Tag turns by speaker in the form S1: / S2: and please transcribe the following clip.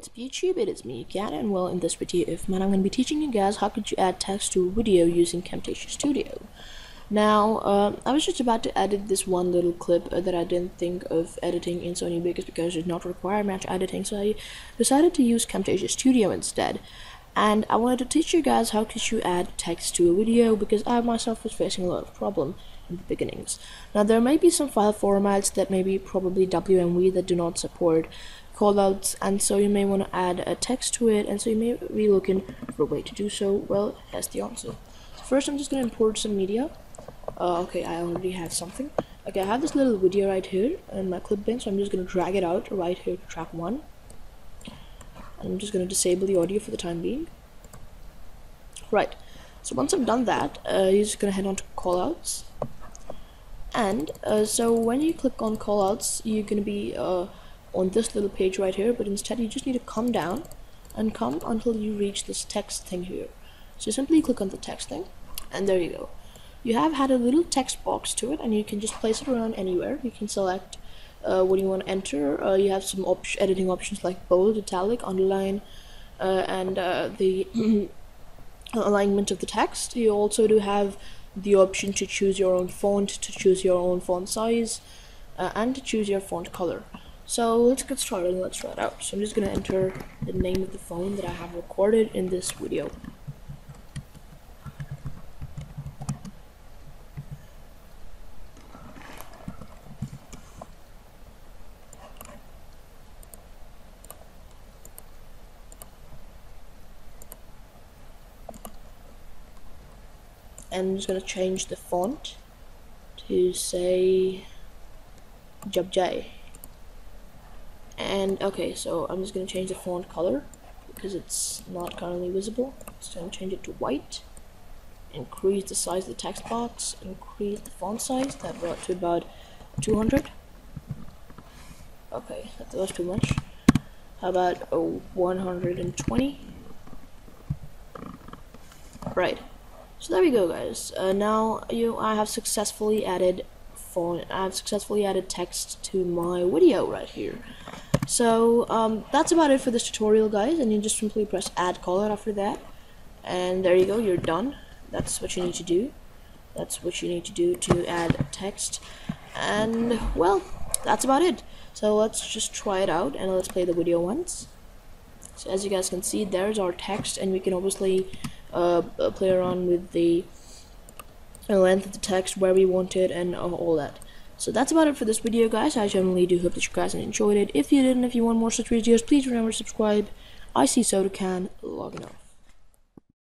S1: What's up YouTube, it is me again and well in this video if man I'm to be teaching you guys how could you add text to a video using Camtasia Studio. Now uh, I was just about to edit this one little clip that I didn't think of editing in Sony Vegas because it did not require much editing so I decided to use Camtasia Studio instead and I wanted to teach you guys how could you add text to a video because I myself was facing a lot of problem in the beginnings. Now there may be some file formats that may be probably WMV that do not support callouts and so you may want to add a text to it and so you may be looking for a way to do so. Well that's the answer. So first I'm just going to import some media. Uh, okay I already have something. Okay I have this little video right here in my clip bin so I'm just going to drag it out right here to track one I'm just going to disable the audio for the time being. Right so once I've done that uh, you're just going to head on to callouts. And uh, so when you click on callouts you're going to be uh, on this little page right here but instead you just need to come down and come until you reach this text thing here. So simply click on the text thing and there you go. You have had a little text box to it and you can just place it around anywhere. You can select uh, what do you want to enter uh, you have some op editing options like bold italic underline uh, and uh, the alignment of the text you also do have the option to choose your own font to choose your own font size uh, and to choose your font color so let's get started and let's try it out. So I'm just going to enter the name of the phone that I have recorded in this video. And I'm just going to change the font to say JubJ and okay so I'm just gonna change the font color because it's not currently visible. So I'm gonna change it to white increase the size of the text box increase the font size. That brought to about 200 okay that was too much. How about a 120 right so there we go guys. Uh, now you I have successfully added font I've successfully added text to my video right here. So um, that's about it for this tutorial guys and you just simply press add color after that. And there you go you're done. That's what you need to do. That's what you need to do to add text. And well that's about it. So let's just try it out and let's play the video once. So as you guys can see there's our text and we can obviously uh, uh play around with the length of the text where we want it and uh, all that so that's about it for this video, guys. I generally do hope that you guys enjoyed it. If you did and if you want more such videos, please remember to subscribe. ICSodaCan, logging off.